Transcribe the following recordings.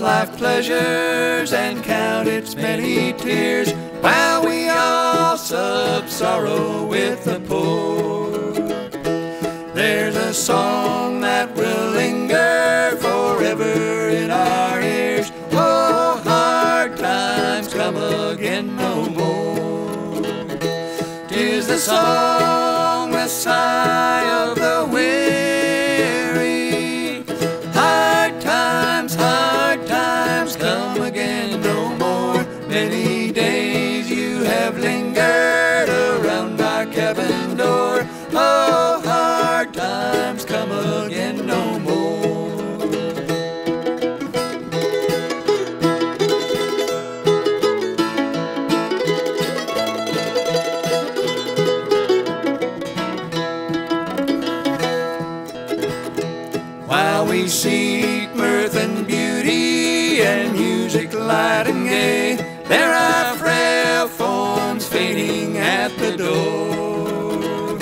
life pleasures and count its many tears while we all sub sorrow with the poor. There's a song the song, the sigh of the weary. Hard times, hard times come again no more. Many days you have lingered around our cabin door. While we seek mirth and beauty and music light and gay, there are frail forms fading at the door.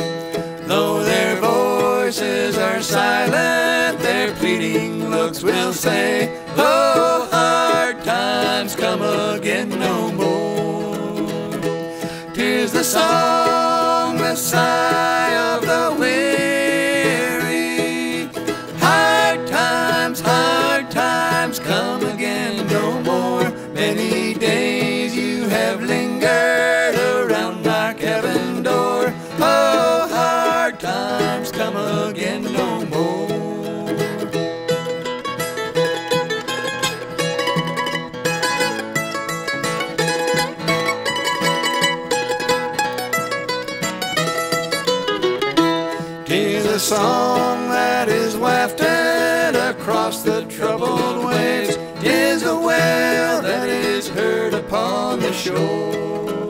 Though their voices are silent, their pleading looks will say, Oh, hard times come again no more. Tis the song, a song that is wafted across the troubled waves. Tis a wail that is heard upon the shore.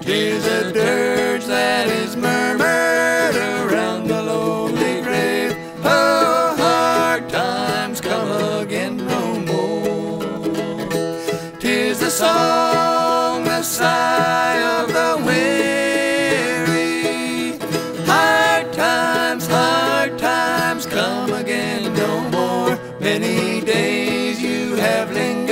Tis a dirge that is murmured around the lonely grave. Oh, hard times come again no more. Tis the song, Many days you have lingered